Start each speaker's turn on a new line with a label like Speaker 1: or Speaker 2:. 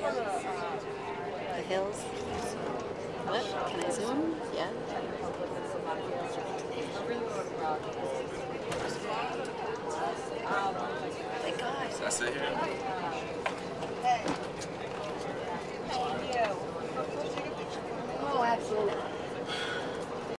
Speaker 1: the hills. What? Can I zoom? Yeah. Thank God. I it here. Oh, absolutely.